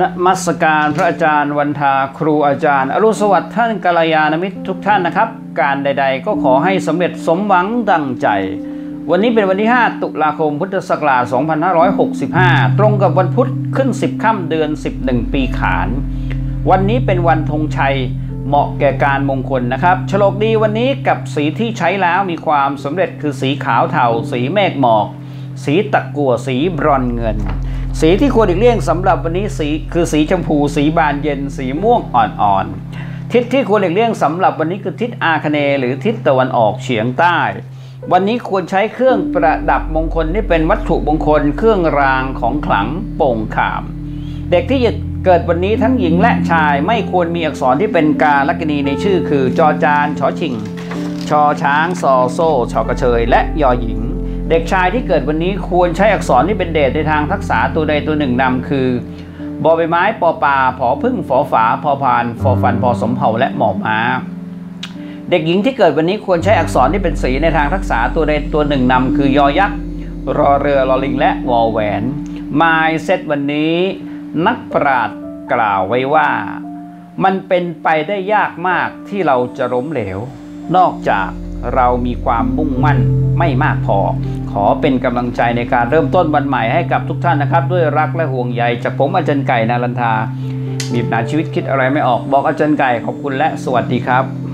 นมัสการพระอาจารย์วันทาครูอาจารย์ อรุสวัสดิ์ท่านกัลยาณมิตรทุกท่านนะครับ การใด ๆ ก็ขอให้สำเร็จสมหวังดังใจ วันนี้เป็นวันที่ 5 ตุลาคมพุทธศักราช 2565 ตรงกับวันพุธขึ้น 10 ค่ำเดือน 11 ปีขาน วันนี้เป็นวันธงชัยเหมาะแก่การมงคลนะครับฉลกดีวันนี้กับสีที่ใช้แล้วมีความสำเร็จคือสีขาวเทาสีเมฆหมอก สีตะกั่วสีบรอนเงิน สีที่ควรอีกเลี่ยงสำหรับวันนี้สีคือสีชมพู สีบานเย็น สีม่วงอ่อนๆ ทิศที่ควรอีกเลี่ยงสำหรับวันนี้คือทิศอาคเนหรือทิศตะวันออกเฉียงใต้ วันนี้ควรใช้เครื่องประดับมงคลที่เป็นวัตถุมงคล เครื่องรางของขลังโป่งขาม เด็กที่จะเกิดวันนี้ทั้งหญิงและชายไม่ควรมีอักษรที่เป็นกาลกณีในชื่อ คือจอจานชอชิงชอช้างซอโซ่ชอกระเชยและยอหญิง เด็กชายที่เกิดวันนี้ควรใช้อักษรที่เป็นเดชในทางทักษะตัวใดตัวหนึ่งนำคือบอใบไม้ปอปลาผอพึ่งฝอฝาพอพานฟอฟันพอสมเผาและหมอมาเด็กหญิงที่เกิดวันนี้ควรใช้อักษรที่เป็นสีในทางทักษะตัวใดตัวหนึ่งนำคือยอยักษ์รอเรือลอลิงและวอแหวนมายเซตวันนี้ นักปราชญ์กล่าวไว้ว่า มันเป็นไปได้ยากมากที่เราจะล้มเหลว นอกจากเรามีความมุ่งมั่นไม่มากพอ ขอเป็นกำลังใจในการเริ่มต้นวันใหม่ให้กับทุกท่านนะครับ ด้วยรักและห่วงใยจากผมอาจารย์ไก่นารันทามีปัญหาชีวิตคิดอะไรไม่ออกบอกอาจารย์ไก่ขอบคุณและสวัสดีครับ